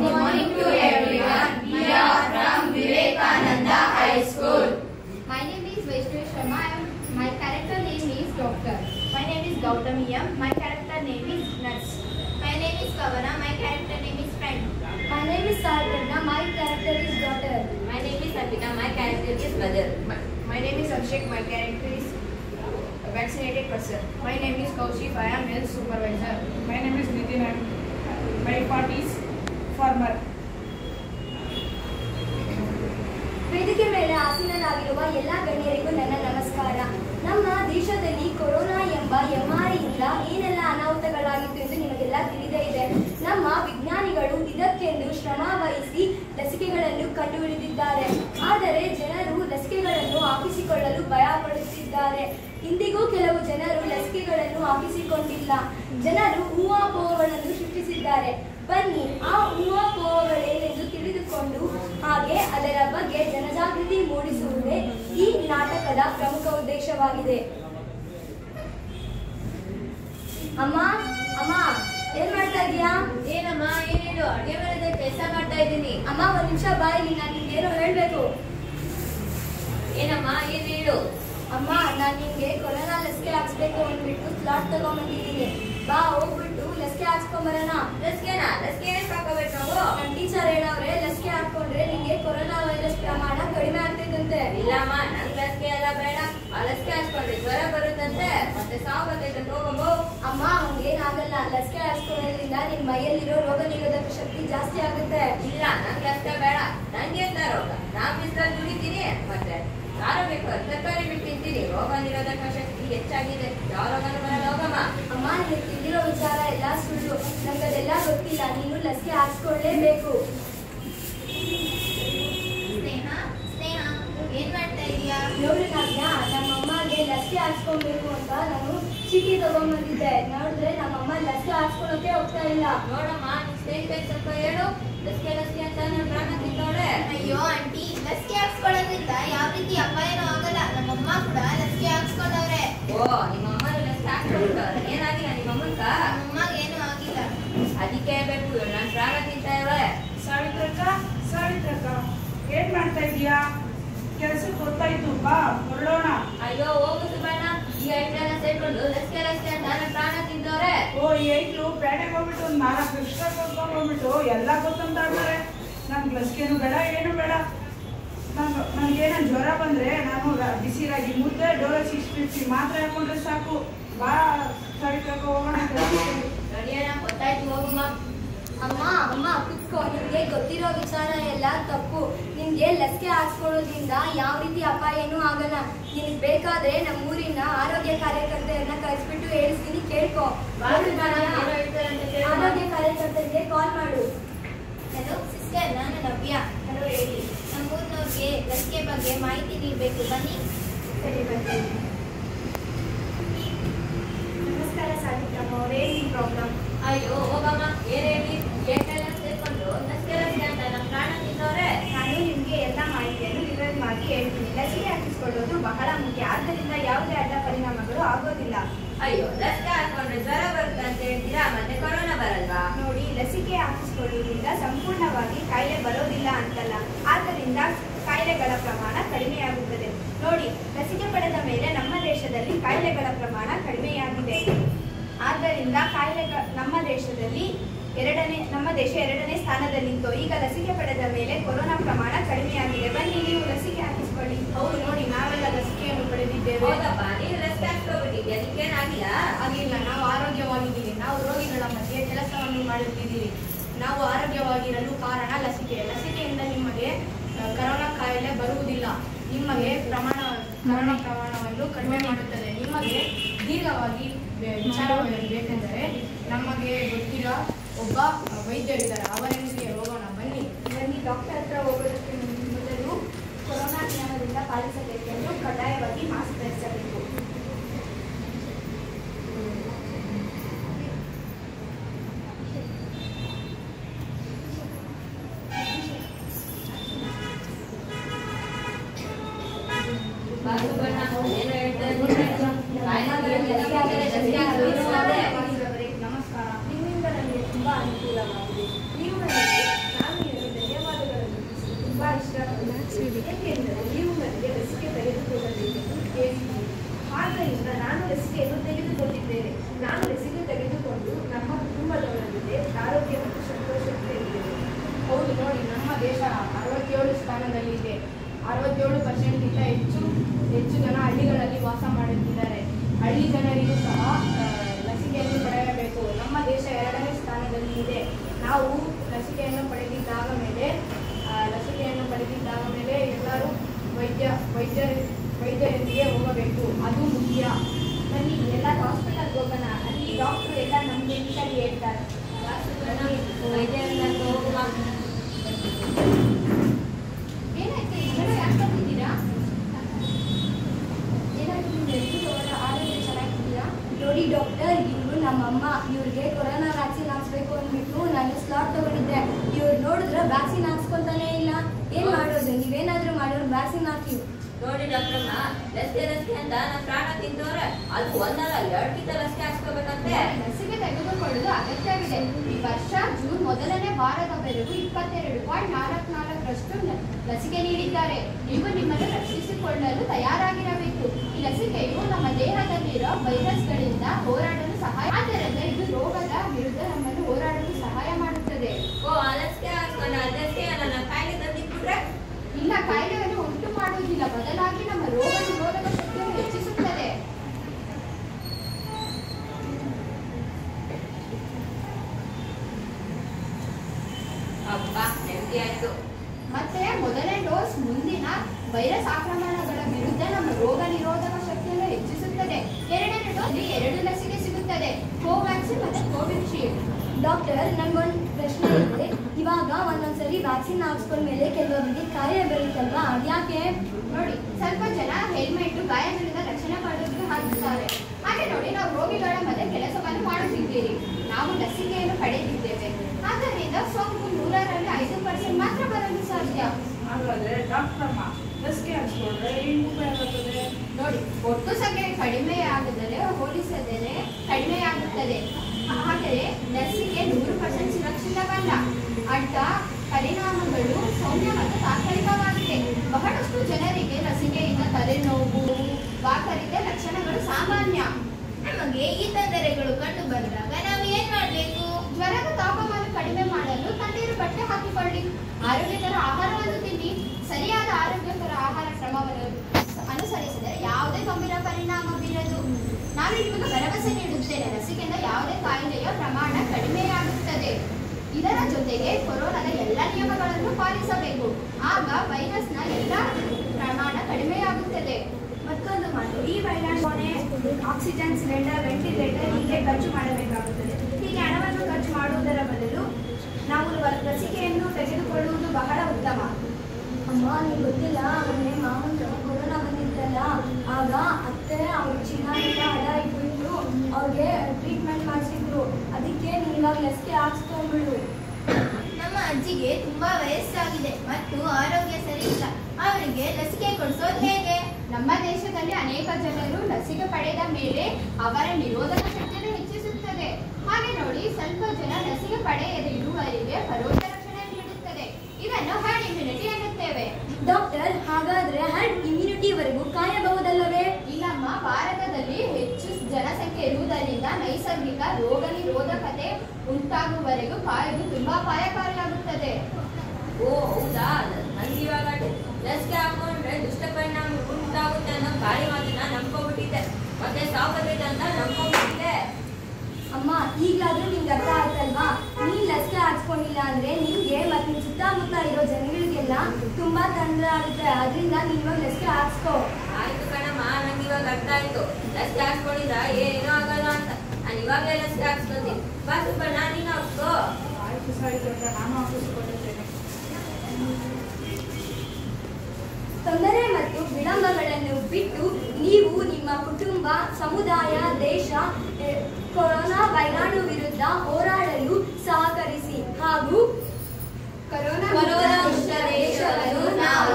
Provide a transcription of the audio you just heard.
Good morning to everyone. We are from Vivekananda High School. My name is Vaishnavi Sharma. My character name is Doctor. My name is Gautami M. My character name is Nurse. My name is Kavana. My character name is Friend. My name is Sarvana. My character is daughter. My name is Arpita. My character is Mother. My, my name is Abhishek. My character is a vaccinated person. My name is Kaushik. I am health supervisor. My name is Nitin my part is farmer. ವೇದಿಕೆ ಮೇಲೆ ಆಸೀನರಾಗಿರುವ ಎಲ್ಲ ಗಣ್ಯರಿಗೂ ನನ್ನ ನಮಸ್ಕಾರ. ನಮ್ಮ ದೇಶದಲ್ಲಿ corona ಎಂಬ ಎಮ್ಮಾರಿಯಿಂದ ಏನೆಲ್ಲ ಅನಾಹುತಗಳಾಗಿತ್ತು ಎಂದು ನಿಮಗೆಲ್ಲ ತಿಳಿದೇ ಇದೆ. ನಮ್ಮ ವಿಜ್ಞಾನಿಗಳು ಇದಕ್ಕೆಂದು ಶ್ರಮ ವಹಿಸಿ ಲಸಿಕೆಗಳನ್ನು ಕಂಡುಹಿಡಿದಿದ್ದಾರೆ. ಆದರೆ ಜನರು ಲಸಿಕೆಗಳನ್ನು ಹಾಕಿಸಿಕೊಳ್ಳಲು ಭಯ ಇಂದಿಗೂ ಕೆಲವು ಜನರು ಲಸಿಕೆಗಳನ್ನು ಹಾಕಿಸಿಕೊಂಡಿಲ್ಲ. ಜನರು ಹೂವಾಪೋಹಗಳನ್ನು ಸೃಷ್ಟಿಸಿದ್ದಾರೆ. ಬನ್ನಿ. ಆ ಊಹಾಪೋಹಗಳೇನೆಂದು ತಿಳಿದುಕೊಂಡು ಹಾಗೆ ಅದರ ಬಗ್ಗೆ ಜನಜಾಗೃತಿ ಮೂಡಿಸುವುದೇ ಈ ನಾಟಕದ ಪ್ರಮುಖ ಉದ್ದೇಶವಾಗಿದೆ. ಅಮ್ಮ ಅಮ್ಮ ಏನ್ ಮಾಡ್ತಾ ಇದೀಯಾ? ಏನಮ್ಮ ಏನೇನು ಅಡುಗೆ ಮನೆದ ಕೆಲಸ ಮಾಡ್ತಾ ಇದ್ದೀನಿ. ಅಮ್ಮ ಒಂದ್ ನಿಮಿಷ ಬಾಯಿ ನಾನು ಏನೋ ಹೇಳ್ಬೇಕು. ಏನಮ್ಮ ಏನ್ ಹೇಳು? ಅಮ್ಮ ನಾನು ನಿಂಗೆ ಕೊರೋನಾ ಲಸಿಕೆ ಹಾಕ್ಸ್ಬೇಕು ಅಂದ್ಬಿಟ್ಟು ಸ್ಲಾಟ್ ತಗೊಂಡ್ಬಂದಿದ್ದೀನಿ. ಬಾ ಹೋಗ್ಬಿಟ್ಟು ಲಸಿಕೆ ಹಾಕ್ಸ್ಕೊಂಬರೋಣ. ಲಸಿಕೆನ ಲಸಿಕೆ ಹಾಕೋಬೇಕು ನಾವು. ನಮ್ಮ ಟೀಚರ್ ಹೇಳವ್ರೆ ಲಸಿಕೆ ಹಾಕೊಂಡ್ರೆ ನಿಂಗೆ ಕೊರೋನಾ ವೈರಸ್ ಪ್ರಮಾಣ ಕಡಿಮೆ ಆಗ್ತಿದಂತೆ ಇಲ್ಲಮ್ಮ, ನನ್ ಲಸಿಕೆ ಎಲ್ಲ ಬೇಡ. ಆ ಲಸಿಕೆ ಹಾಕ್ಸ್ಕೊಂಡ್ರೆ ಜ್ವರ ಬರುತ್ತಂತೆ. ಮತ್ತೆ ಸಾವು ಬರ್ತೈತೆ ಹೋಗಮ್ಮ ಅಮ್ಮ, ಹಂಗೇನಾಗಲ್ಲ. ಲಸಿಕೆ ಹಾಕ್ಸ್ಕೊಳ್ಳೋದ್ರಿಂದ ನಿಮ್ಮ ಮೈಯಲ್ಲಿರೋ ರೋಗ ನಿರೋಧಕ ಶಕ್ತಿ ಜಾಸ್ತಿ ಆಗುತ್ತೆ. ಇಲ್ಲ, ನಂಗೆ ಲಸಿಕೆ ಬೇಡ. ನಂಗೆ ರೋಗ? ನಾನ್ ಮತ್ತೆ ಆರೋಗ್ಯಕ್ಕೆ ತರಕಾರಿ ಬಿಟ್ಟು ತಿಂತೀನಿ ರೋಗ ನಿರೋಧಕ ಶಕ್ತಿ ಹೆಚ್ಚಾಗಿದೆ. ಯಾವ ರೋಗನೂ ಬರಲ್ಲ ಹೋಗಮ್ಮ ಅಮ್ಮ ನಿನಗೆ ತಿಳಿದಿರೋ ವಿಚಾರ ಎಲ್ಲ ಸುಳ್ಳು. ನಂಗೆ ಗೊತ್ತಿಲ್ಲ. ನೀನು ಲಸಿಕೆ ಹಾಕ್ಸ್ಕೊಳ್ಳೇಬೇಕು. ಸ್ನೇಹ ಸ್ನೇಹ ಏನ್ ಮಾಡ್ತಾ ಇದೀಯಾ? ನೋಡ್ರಿ ನಾಜ್ಞ ನಮ್ಮ ಅಮ್ಮಗೆ ಲಸಿಕೆ ಹಾಕ್ಸ್ಕೊಬೇಕು ಅಂತ ನಾನು ಚೀಟಿ ತಗೊಂಡ್ಬಂದಿದ್ದೆ ನೋಡಿದ್ರೆ ನಮ್ಮ ಅಮ್ಮ ಲಸಿಕೆ ಹಾಕ್ಸ್ಕೊಳಕ್ಕೆ ಹೋಗ್ತಾ ಇಲ್ಲ. ನೋಡಮ್ಮ ಸ್ನೇಹಿತರಿಗೆ ಸ್ವಲ್ಪ ಹೇಳು. ಲಸಿಕೆ ಲಸಿಕೆ ಅಂತ ನನ್ನ ಪ್ರಾಣ ತಿಂದೋಳೆ ಅಯ್ಯೋ ಆಂಟಿ ಲಸಿಕೆ ಹಾಕ್ಸ್ಕೊಳ್ಳೋದ್ರಿಂದ ಯಾವ ರೀತಿ ಅಪಾಯನೂ ಆಗಲ್ಲ. ನಮ್ಮಮ್ಮ ಕೂಡ ಲಸಿಕೆ ಹಾಕ್ಸ್ಕೊಂಡವ್ರೆ. ಓ ನಿಮ್ಮ ಅಮ್ಮನ ಲಸಿಕೆ ಹಾಕ್ಸ್ಕೊಂಡ್ಬಿಟ್ಟವ್ರೆ ಏನಾಗಿಲ್ಲ ನಿಮ್ಮ ಅಮ್ಮನ್ಕ ನಮ್ಮಮ್ಮಗೆ ಏನೂ ಆಗಿಲ್ಲ. ಅದಕ್ಕೆ ಬೇಕು ನನ್ನ ಪ್ರಾಣ ತಿಂತಾ ಇದ್ದಾಳೆ ಸಾವಿತ್ರಕ್ಕ ಸಾವಿತ್ರಕ್ಕ ಏನ್ ಮಾಡ್ತಾ ಇದೀಯಾ? ಕೆಲ್ಸಕ್ಕೆ ಗೊತ್ತಾಯ್ತು ಬಾ ಹೊರಡೋಣ. ಅಯ್ಯೋ ಹೋಗು ಐಟನ್ನ ಸೇರ್ಕೊಂಡು ಲಸಿಕೆ ಲಸಿಕೆ ನನ್ನ ಪ್ರಾಣ ತಿಂದವ್ರೆ. ಓ ಏಯ್ತು ಬೇಡಗೆ ಹೋಗ್ಬಿಟ್ಟು ಒಂದು ನಾಲ್ಕು ಲಕ್ಷ ಹೋಗ್ಬಿಟ್ಟು ಎಲ್ಲ ಗೊತ್ತಂತ ಆಡ್ತಾರೆ ನನ್ಗೆ ಲಸಿಕೆನು ಬೇಡ ಏನು ಬೇಡ. ನಾನು ನನಗೇನೋ ಜ್ವರ ಬಂದ್ರೆ ನಾನು ಬಿಸಿಲಾಗಿ ಮುದ್ದೆ ಡೋಲೋ ಸಿಕ್ಸ್ ಫಿಫ್ಟಿ ಮಾತ್ರ ಹಾಕೊಂಡ್ರೆ ಸಾಕು. ಬಾ ಸಾವಿತ್ರಕ್ಕ ಹೋಗೋಣ ಗೊತ್ತಾಯ್ತು ಹೋಗಮ್ಮ. ಅಮ್ಮ ಅಮ್ಮ ಕುತ್ಕೋ. ನಿಮ್ಗೆ ಗೊತ್ತಿರೋ ವಿಚಾರ ಎಲ್ಲ ತಪ್ಪು. ನಿಮ್ಗೆ ಲಸಿಕೆ ಹಾಕ್ಸ್ಕೊಳ್ಳೋದ್ರಿಂದ ಯಾವ ರೀತಿ ಅಪಾಯನೂ ಆಗಲ್ಲ. ನಿನಗೆ ಬೇಕಾದ್ರೆ ನಮ್ಮೂರಿನ ಆರೋಗ್ಯ ಕಾರ್ಯಕರ್ತೆಯನ್ನ ಕರೆಸ್ಬಿಟ್ಟು ಹೇಳ್ತೀನಿ ಕೇಳ್ಕೊ. ಆರೋಗ್ಯ ಕಾರ್ಯಕರ್ತರಿಗೆ ಕಾಲ್ ಮಾಡು. ಹಲೋ ಸಿಸ್ಟರ್ ನಾನು ನವ್ಯ. ಹಲೋ ಹೇಳಿ. ನಮ್ಮೂರಿನವ್ರಿಗೆ ಲಸಿಕೆ ಬಗ್ಗೆ ಮಾಹಿತಿ ನೀಡಬೇಕು. ಬನ್ನಿ. ಸರಿ ಬರ್ತೀನಿ ನಮಸ್ಕಾರ ಸಾವಿತ್ರಮ್ಮ ಅವರೇ ನಿಮ್ಮ ಪ್ರಾಬ್ಲಮ್ ಅಯ್ಯೋ ಹೋಗಮ್ಮ ಏನ್ ಹೇಳಿ ಏಕೆಲ್ಲ ಸೇರ್ಕೊಂಡು ಲಸಿಕೆ ಲಸಿಕೆ ಅಂತ ನಮ್ಮ ಪ್ರಾಣ ತಿಂದವ್ರೆ ನಾನು ನಿಮಗೆ ಎಲ್ಲ ಮಾಹಿತಿಯನ್ನು ವಿವರವಾಗಿ ಹೇಳ್ತೀನಿ ಲಸಿಕೆ ಹಾಕಿಸಿಕೊಳ್ಳೋದು ಬಹಳ ಮುಖ್ಯ ಆದ್ದರಿಂದ ಯಾವುದೇ ಅಡ್ಡ ಪರಿಣಾಮಗಳು ಆಗೋದಿಲ್ಲ ಅಯ್ಯೋ ಲಸಿಕೆ ಹಾಕೊಂಡ್ರೆ ಜ್ವರ ಬರುತ್ತೆ ಅಂತ ಹೇಳ್ತೀರಾ ಮತ್ತೆ ಕೊರೋನಾ ಬರಲ್ವಾ ನೋಡಿ ಲಸಿಕೆ ಹಾಕಿಸಿಕೊಳ್ಳುವುದರಿಂದ ಸಂಪೂರ್ಣವಾಗಿ ಕಾಯಿಲೆ ಬರೋದಿಲ್ಲ ಅಂತಲ್ಲ. ಆದ್ದರಿಂದ ಕಾಯಿಲೆಗಳ ಪ್ರಮಾಣ ಕಡಿಮೆಯಾಗುತ್ತದೆ. ನೋಡಿ ಲಸಿಕೆ ಪಡೆದ ಮೇಲೆ ನಮ್ಮ ದೇಶದಲ್ಲಿ ಕಾಯಿಲೆಗಳ ಪ್ರಮಾಣ ಕಡಿಮೆಯಾಗಿದೆ. ಆದ್ದರಿಂದ ಕಾಯಿಲೆಗಳ ನಮ್ಮ ದೇಶದಲ್ಲಿ ಎರಡನೇ ನಮ್ಮ ದೇಶ ಎರಡನೇ ಸ್ಥಾನದಲ್ಲಿತ್ತು. ಈಗ ಲಸಿಕೆ ಪಡೆದ ಮೇಲೆ ಕೊರೋನಾ ಪ್ರಮಾಣ ಕಡಿಮೆಯಾಗಿದೆ. ಬನ್ನಿ ನೀವು ಲಸಿಕೆ ಹಾಕಿಸ್ಕೊಳ್ಳಿ. ಹೌದು ನೋಡಿ ನಾವೆಲ್ಲ ಲಸಿಕೆಯನ್ನು ಪಡೆದಿದ್ದೇವೆ. ಹೌದಪ್ಪ ಲಸಿಕೆ ನಿಮ್ಗೇನಾಗಿಲ್ಲ ಆಗಿಲ್ಲ ನಾವು ಆರೋಗ್ಯವಾಗಿದ್ದೀವಿ. ನಾವು ರೋಗಿಗಳ ಮಧ್ಯೆ ಕೆಲಸವನ್ನು ಮಾಡುತ್ತಿದ್ದೀವಿ. ನಾವು ಆರೋಗ್ಯವಾಗಿರಲು ಕಾರಣ ಲಸಿಕೆ. ಲಸಿಕೆಯಿಂದ ನಿಮಗೆ ಕರೋನಾ ಕಾಯಿಲೆ ಬರುವುದಿಲ್ಲ. ನಿಮಗೆ ಪ್ರಮಾಣ, ಕರೋನಾ ಪ್ರಮಾಣವನ್ನು ಕಡಿಮೆ ಮಾಡುತ್ತದೆ. ನಿಮಗೆ ದೀರ್ಘವಾಗಿ ಬೇಕೆಂದರೆ ನಮಗೆ ಗೊತ್ತಿರೋ ಒಬ್ಬ ವೈದ್ಯರಿದ್ದಾರೆ ಅವರೊಂದಿಗೆ ಹೋಗೋಣ. ಬನ್ನಿ. ಬನ್ನಿ. ಡಾಕ್ಟರ್ ಹತ್ರ ಹೋಗೋದಕ್ಕೆ ಮೊದಲು ಕೊರೋನಾ ನಿಯಮದಿಂದ ಪಾಲಿಸಬೇಕೆಂದು ಕಡ್ಡಾಯವಾಗಿ ಮಾಸ್ಕ್ ಧರಿಸಬೇಕು ಬಾ ಸುಬ್ಬಣ್ಣ ಏನೋ ಹೇಳ್ತಾರೆ ಕಾಯಿಲೆ ಬರೋದಿಲ್ಲ ಲಸಿಕೆ ಹಾಕ್ಸ್ಕೊಬಿಟ್ಟು ನಮಸ್ಕಾರ ನಿಮ್ಮಿಂದ ನನಗೆ ತುಂಬಾ ಅನುಕೂಲವಾಗಿದೆ ನೀವು ನನಗೆ ಅರವತ್ತೇಳು ಸ್ಥಾನದಲ್ಲಿದೆ. ಅರವತ್ತೇಳು ಪರ್ಸೆಂಟ್ಗಿಂತ ಹೆಚ್ಚು ಹೆಚ್ಚು ಜನ ಹಳ್ಳಿಗಳಲ್ಲಿ ವಾಸ ಮಾಡುತ್ತಿದ್ದಾರೆ. ಹಳ್ಳಿ ಜನರಿಗೂ ಸಹ ಲಸಿಕೆಯನ್ನು ಪಡೆಯಬೇಕು. ನಮ್ಮ ದೇಶ ಎರಡನೇ ಸ್ಥಾನದಲ್ಲಿ ಇದೆ ನಾವು ಲಸಿಕೆಯನ್ನು ಪಡೆದಿದ್ದಾಗ ಮೇಲೆ ಲಸಿಕೆಯನ್ನು ಪಡೆದಿದ್ದಾಗ ಮೇಲೆ ಎಲ್ಲರೂ ವೈದ್ಯ ವೈದ್ಯ, ವೈದ್ಯರೊಂದಿಗೆ ಹೋಗಬೇಕು. ಅದು ಮುಖ್ಯ. ಅಲ್ಲಿ ಎಲ್ಲ ಹಾಸ್ಪಿಟಲ್ಗೆ ಹೋಗೋಣ. ಅಲ್ಲಿ ಡಾಕ್ಟ್ರು ಎಲ್ಲ ನಮಗೆ ನೀಟಾಗಿ ಹೇಳ್ತಾರೆ. ವೈದ್ಯರನ್ನ ಹೋಗುವ ಏನಾಯ್ತು ಇಷ್ಟೆಲ್ಲ ಯಾಕೆ ಬಂದಿದ್ದೀರಾ ಏನಾಯ್ತು ನಿಮ್ಮ ಎಲ್ರಿಗೂ ಅವರ ಆರೋಗ್ಯ ಚೆನ್ನಾಗಿದ್ದೀರಾ ನೋಡಿ ಡಾಕ್ಟರ್ ಇವರು ನಮ್ಮಮ್ಮ ಇವ್ರಿಗೆ ಕೊರೋನಾ ವ್ಯಾಕ್ಸಿನ್ ಹಾಕ್ಸ್ಬೇಕು ಅಂದ್ಬಿಟ್ಟು ನಾನು ಸ್ಲಾಟ್ ತಗೊಂಡಿದ್ದೆ. ಇವ್ರು ನೋಡಿದ್ರೆ ವ್ಯಾಕ್ಸಿನ್ ಹಾಕ್ಸ್ಕೊಂತಾನೆ ಇಲ್ಲ. ಏನ್ ಮಾಡೋದು? ನೀವೇನಾದ್ರೂ ಮಾಡೋರು ವ್ಯಾಕ್ಸಿನ್ ಹಾಕಿ. ನೋಡಿ ಡಾಕ್ಟ್ರಮ್ಮ ಲಸಿಕೆ ಲಸಿಕೆ ಅಂತ ನಾನು ಪ್ರಾಣ ತಿಂದವ್ರೆ. ಅದು ಒಂದಲ್ಲ ಎರಡ್ಕಿಂತ ಲಸಿಕೆ ಹಾಕ್ಸ್ಕೋಬೇಕಂತೆ. ಲಸಿಕೆ ತೆಗೆದುಕೊಳ್ಳುವುದು ಅಗತ್ಯವಿದೆ ಈ ವರ್ಷ ಜೂನ್ ಮೊದಲನೇ ವಾರದವರೆಗೂ ಇಪ್ಪತ್ತೆರಡು ಪಾಯಿಂಟ್ ನಾಲ್ಕು ನಾಲ್ಕರಷ್ಟು ಲಸಿಕೆ ನೀಡಿದ್ದಾರೆ ನೀವು ನಿಮ್ಮನ್ನು ರಕ್ಷಿಸಿಕೊಳ್ಳಲು ತಯಾರಾಗಿರಬೇಕು. ಲಸಿಕೆಯು ನಮ್ಮ ದೇಹದಲ್ಲಿರೋ ವೈರಸ್ಗಳಿಂದ ಹೋರಾಡಲು ಸಹಾಯ ಆದ್ದರಿಂದ ಇದು ರೋಗದ ವಿರುದ್ಧ ನಮ್ಮನ್ನು ಹೋರಾಡಲು ಸಹಾಯ ಮಾಡುತ್ತದೆ ಓ ಆ ಲಸಿಕೆ ಹಾಕ್ಸ್ಕೊಂಡ ಆ ಲಸಿಕೆ ನನ್ನ ಕಾಯಿಲೆ ತಂದಿಟ್ಬಿಟ್ರೆ ಇಲ್ಲ ಕಾಯಿಲೆಯನ್ನು ಉಂಟು ಮಾಡುವುದಿಲ್ಲ ಬದಲಾಗಿ ನಮ್ಮ ರೋಗ ನಿರೋಧಕ ಶಕ್ತಿಯನ್ನು ಹೆಚ್ಚಿಸುತ್ತದೆ ಅಪ್ಪ ನೆಮ್ಮದಿ ಆಯ್ತು ಮತ್ತೆ ಮೊದಲನೇ ಡೋಸ್ ಮುಂದಿನ ವೈರಸ್ ಆಕ್ರಮಣಗಳ ವಿರುದ್ಧ ನಮ್ಮ ರೋಗ ನಿರೋಧಕ ಶಕ್ತಿಯನ್ನು ಹೆಚ್ಚಿಸುತ್ತದೆ. ಎರಡನೇ ಡೋಸ್ ಎರಡು ಲಸಿಕೆ ಸಿಗುತ್ತದೆ. ಕೋವ್ಯಾಕ್ಸಿನ್ ಮತ್ತು ಕೋವಿಶೀಲ್ಡ್. ಡಾಕ್ಟರ್, ನಂಗೊಂದು ಪ್ರಶ್ನೆ ಇದೆ. ಇವಾಗ ಒಂದೊಂದ್ಸರಿ ವ್ಯಾಕ್ಸಿನ್ ಹಾಕ್ಸ್ಕೊಂಡ್ಮೇಲೆ ಕೆಲವೊಬ್ಬರಿಗೆ ಕಾರ್ಯ ಬರುತ್ತಲ್ವಾ? ಅದ್ಯಾಕೆ ನೋಡಿ, ಸ್ವಲ್ಪ ಜನ ಹೆಲ್ಮೆಟ್ ಗಾಯಗಳಿಂದ ರಕ್ಷಣೆ ಮಾಡೋದಕ್ಕೆ ಹಾಕಿದ್ದಾರೆ ಹಾಗೆ ನೋಡಿ, ನಾವು ರೋಗಿಗಳ ಮಧ್ಯೆ ಕೆಲಸವನ್ನು ಮಾಡುತ್ತಿದ್ದೀರಿ. ನಾವು ಲಸಿಕೆಯನ್ನು ಪಡೆದಿದ್ದೇವೆ ಆದ್ದರಿಂದ ಸೋಂಕು ನೂರರಲ್ಲಿ ಐದು ಪರ್ಸೆಂಟ್ ಮಾತ್ರ ಬರಲು ಸಾಧ್ಯ ಹಾಗಾದ್ರೆ ಡಾಕ್ಟರಮ್ಮ ಲಸಿಕೆ ಹಾಕ್ಸ್ಕೊಂಡ್ರೆ ಏನು ಉಪಯೋಗ ಆಗ್ತದೆ ನೋಡಿ, ಒಟ್ಟು ಸಂಖ್ಯೆ ಕಡಿಮೆ ಆಗಿದರೆ ಹೋಲಿಸದೇನೆ ಕಡಿಮೆ ಕಡಿಮೆಯಾಗುತ್ತದೆ ಆದರೆ ಲಸಿಕೆ ನೂರು ಪರ್ಸೆಂಟ್ ಸುರಕ್ಷಿತವಲ್ಲ ಅಡ್ಡ ಪರಿಣಾಮಗಳು ಸೌಮ್ಯ ಮತ್ತು ತಾತ್ಕಾಲಿಕವಾಗಿದೆ. ಬಹಳಷ್ಟು ಜನರಿಗೆ ಲಸಿಕೆಯಿಂದ ತಲೆನೋವು ವಾಕರಿಕೆ ಲಕ್ಷಣಗಳು ಸಾಮಾನ್ಯ. ನಮಗೆ ಈ ತೊಂದರೆಗಳು ಕಂಡು ಬಂದಾಗ ನಾವು ಏನ್ ಮಾಡ್ಬೇಕು ಜ್ವರದ ತಾಪಮಾನ ಕಡಿಮೆ ಮಾಡಲು ತಣ್ಣೀರು ಬಟ್ಟೆ ಆರೋಗ್ಯಕರ ಆಹಾರವನ್ನು ತಿನ್ನಿ ಸರಿಯಾದ ಆರೋಗ್ಯಕರ ಆಹಾರ ಕ್ರಮವನ್ನು ಅನುಸರಿಸಿದರೆ ಯಾವುದೇ ಗಂಭೀರ ಪರಿಣಾಮ ಬೀರದು. ನಾನು ನಿಮಗೆ ಭರವಸೆ ನೀಡುತ್ತೇನೆ. ಲಸಿಕೆಯಿಂದ ಯಾವುದೇ ಕಾಯಿಲೆಯ ಪ್ರಮಾಣ ಕಡಿಮೆಯಾಗುತ್ತದೆ. ಇದರ ಜೊತೆಗೆ ಕೊರೋನಾದ ಎಲ್ಲ ನಿಯಮಗಳನ್ನು ಪಾಲಿಸಬೇಕು. ಆಗ ವೈರಸ್ನ ಎಲ್ಲ ಪ್ರಮಾಣ ಕಡಿಮೆಯಾಗುತ್ತದೆ. ಮತ್ತೊಂದು ಮಾತು, ಈ ವೈರಸ್ ಆಕ್ಸಿಜನ್ ಸಿಲಿಂಡರ್, ವೆಂಟಿಲೇಟರ್ ಹೀಗೆ ಖರ್ಚು ಮಾಡಬೇಕಾಗುತ್ತದೆ. ಹೀಗೆ ಹಣವನ್ನು ಖರ್ಚು ಮಾಡುವುದರ ಬದಲು ನಾವು ಲಸಿಕೆಯನ್ನು ತೆಗೆದುಕೊಳ್ಳುವುದು ಬಹಳ ಉತ್ತಮ. ಅಮ್ಮ ನೀವು ಗೊತ್ತಿಲ್ಲ, ಮೊನ್ನೆ ಮಾವನ ಕೊರೋನಾ ಬಂದಿದ್ದಲ್ಲ ಆಗ ಅತ್ತೆ, ಅವ್ರ ಚಿನ್ನಾನೆಲ್ಲ ಹದ ಇಟ್ಬಿಟ್ಟು ಅವ್ರಿಗೆ ಟ್ರೀಟ್ಮೆಂಟ್ ಮಾಡಿಸಿದ್ರು. ಅದಕ್ಕೆ ನೀವು ಇವಾಗ ಲಸಿಕೆ ಹಾಕ್ಸ್ಕೊಂಡ್ಬಿಡು ನಮ್ಮ ಅಜ್ಜಿಗೆ ತುಂಬಾ ವಯಸ್ಸಾಗಿದೆ ಮತ್ತು ಆರೋಗ್ಯ ಸರಿ ಇಲ್ಲ. ಅವರಿಗೆ ಲಸಿಕೆ ಕೊಡಿಸೋದು ಹೇಗೆ? ನಮ್ಮ ದೇಶದಲ್ಲಿ ಅನೇಕ ಜನರು ಲಸಿಕೆ ಪಡೆದ ಮೇಲೆ ಅವರ ನಿರೋಧಕ ಹೆಚ್ಚಿಸುತ್ತದೆ ಹಾಗೆ ನೋಡಿ ಸ್ವಲ್ಪ ಜನ ಲಸಿಕೆ ಪಡೆಯದೆ ಇರುವವರಿಗೆ ಪರೋಕ್ಷ ರಕ್ಷಣೆ ನೀಡುತ್ತದೆ. ಇದನ್ನು ಹರ್ಡ್ ಇಮ್ಯುನಿಟಿ ಎನ್ನುತ್ತೇವೆ. ಡಾಕ್ಟರ್ ಹಾಗಾದ್ರೆ ಹರ್ಡ್ ಇಮ್ಯುನಿಟಿವರೆಗೂ ಕಾಯಬಹುದಲ್ಲವೇ? ಇಲ್ಲಮ್ಮ ಭಾರತದಲ್ಲಿ ಹೆಚ್ಚು ಜನಸಂಖ್ಯೆ ಇರುವುದರಿಂದ ನೈಸರ್ಗಿಕ ರೋಗ ನಿರೋಧಕತೆ ಉಂಟಾಗುವವರೆಗೂ ಕಾಯುವುದು ತುಂಬಾ ಅಪಾಯಕಾರಿಯಾಗುತ್ತದೆ. ಓ ಹೌದಾ? ನಂಗೆ ಇವಾಗ ಲಸಿಕೆ ಹಾಕೊಂಡ್ರೆ ದುಷ್ಟ ಪರಿಣಾಮ ಉಂಟಾಗುತ್ತೆ ಅನ್ನೋ ಗಾಳಿ ಮಾತನ್ನ ನಂಬ್ಕೊಂಡ್ಬಿಟ್ಟಿದ್ದೆ. ಮತ್ತೆ ಸಾವು ಬರ್ತೈತೆ ಅಂತ ನಂಬ್ಕೊಂಡ್ಬಿಟ್ಟಿದ್ದೆ. ಅಮ್ಮ ಈಗಲಾದ್ರೂ ನಿಮ್ಗೆ ಅರ್ಥ ಆಯ್ತಲ್ವಾ? ನೀನ್ ಲಸಿಕೆ ಹಾಕ್ಸ್ಕೊಂಡಿಲ್ಲ ಅಂದ್ರೆ ನಿಮ್ಗೆ ಮತ್ತೆ ನಿಮ್ ಸುತ್ತಮುತ್ತ ಇರೋ ಜನಗಳಿಗೆಲ್ಲ ತುಂಬಾ ತೊಂದರೆ ಆಗುತ್ತೆ. ಅದರಿಂದ ನೀನ್ ಇವಾಗ ಲಸಿಕೆ ಹಾಕ್ಸ್ಕೋ. ಆಯ್ತು ಕಣಮ್ಮ ನಂಗೆ ಇವಾಗ ಅರ್ಥ ಆಯ್ತು. ಲಸಿಕೆ ಹಾಕ್ಸ್ಕೊಂಡಿಲ್ಲ ಏನೋ ಆಗಲ್ಲ ಅಂತ. ನಾನು ಇವಾಗಲೇ ಲಸಿಕೆ ಹಾಕ್ಸ್ಕೊಂತೀನಿ. ಬಾ ಸುಬ್ಬಣ್ಣ ನೀನು ಹಾಕ್ಸ್ಕೋ. ಆಯ್ತು ಸರಿ ನಾನು ಹಾಕಿಸ್ಕೊಂಡಿದ್ದೇನೆ ತೊಂದರೆ ಮತ್ತು ವಿಳಂಬಗಳನ್ನು ಬಿಟ್ಟು ನೀವು ನಿಮ್ಮ ಕುಟುಂಬ ಸಮುದಾಯ ದೇಶ ಕೊರೋನಾ ವೈರಾಣು ವಿರುದ್ಧ ಹೋರಾಡಲು ಸಹಕರಿಸಿ ಹಾಗೂ ಕೊರೋನಾ ಕೊರೋನಾ ದೇಶವನ್ನು ನಾವು